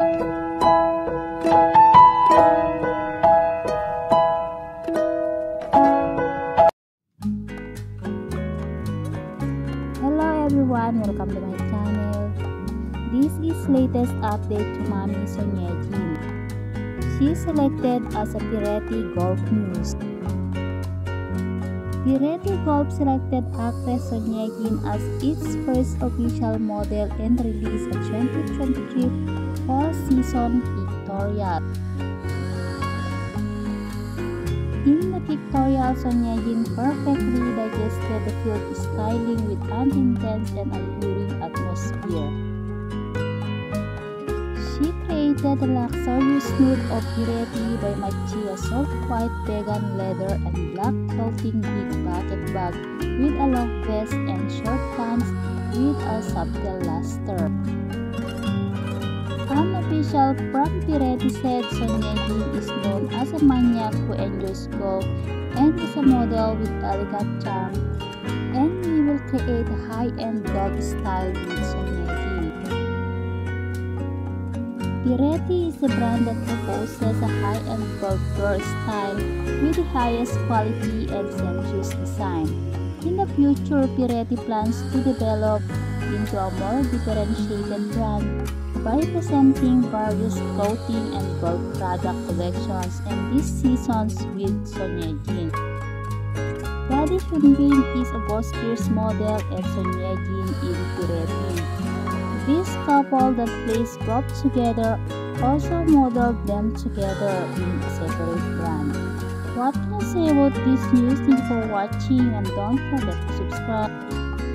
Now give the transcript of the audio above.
Hello everyone, welcome to my channel. This is latest update to Mami Son YeJin. She selected as a Piretti Golf News. Piretti Golf selected actress Son YeJin as its first official model and released a 2023 fall season pictorial. In the pictorial, Son YeJin perfectly digested the field styling with an intense and alluring atmosphere. Created luxurious nude of Piretti by matching a soft white vegan leather and black floating big bucket bag with a long vest and short pants with a subtle luster. An official from Piretti said Son YeJin is known as a maniac who enjoys golf and is a model with elegant charm and we will create a high-end dog style with Son YeJin. Piretti is a brand that proposes a high-end golf girl style with the highest quality and sensuous design. In the future, Piretti plans to develop into a more differentiated brand by presenting various clothing and golf product collections in this seasons with Son YeJin. Daddy Hyunbin is a Boss Pierce model and Son YeJin in Piretti. This couple that plays golf together also modeled them together in a separate brand. What can I say about this news? Thank you for watching and don't forget to subscribe.